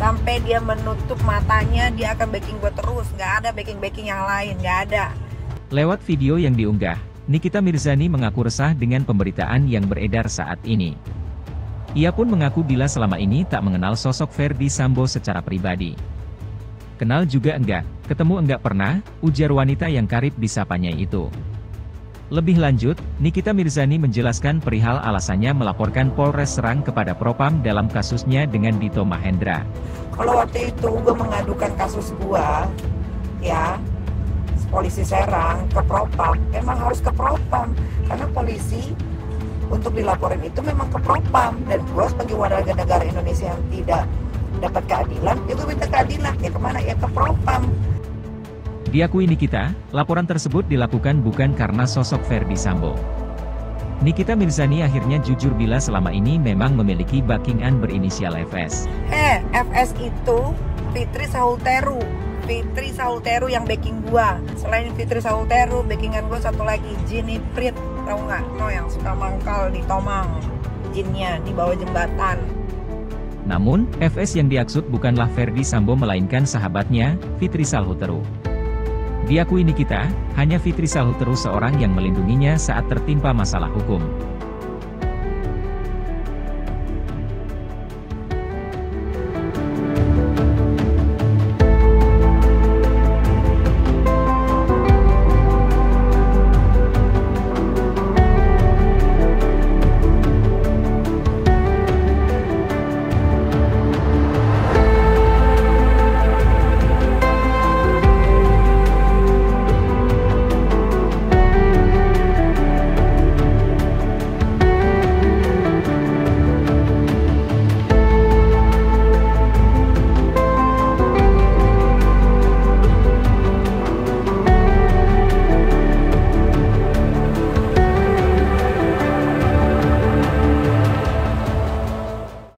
sampai dia menutup matanya dia akan backing gue terus nggak ada backing backing yang lain nggak ada Lewat video yang diunggah, Nikita Mirzani mengaku resah dengan pemberitaan yang beredar saat ini. Ia pun mengaku bila selama ini tak mengenal sosok Ferdi Sambo secara pribadi. Kenal juga enggak, ketemu enggak pernah, ujar wanita yang karib disapanya itu. Lebih lanjut, Nikita Mirzani menjelaskan perihal alasannya melaporkan Polres Serang kepada Propam dalam kasusnya dengan Dito Mahendra. kalau waktu itu gue mengadukan kasus gue ya polisi Serang ke Propam memang harus ke Propam. Karena polisi untuk dilaporin itu memang ke Propam. Dan gue sebagai warga negara Indonesia yang tidak dapat keadilan itu minta keadilan ya ke mana? Ya ke Propam Diakui Nikita, laporan tersebut dilakukan bukan karena sosok Ferdi Sambo. Nikita Mirzani akhirnya jujur bila selama ini memang memiliki backingan berinisial FS. eh FS itu Fitri Sahuteru Fitri Sahuteru yang backing gua selain Fitri Sahuteru backingan gua satu lagi Jinny Prit tahu nggak no yang suka mangkal di Tomang jinnya di bawah jembatan Namun, FS yang diaksud bukanlah Ferdi Sambo melainkan sahabatnya, Fitri Salhuteru. Diakui Nikita, hanya Fitri Salhuteru seorang yang melindunginya saat tertimpa masalah hukum.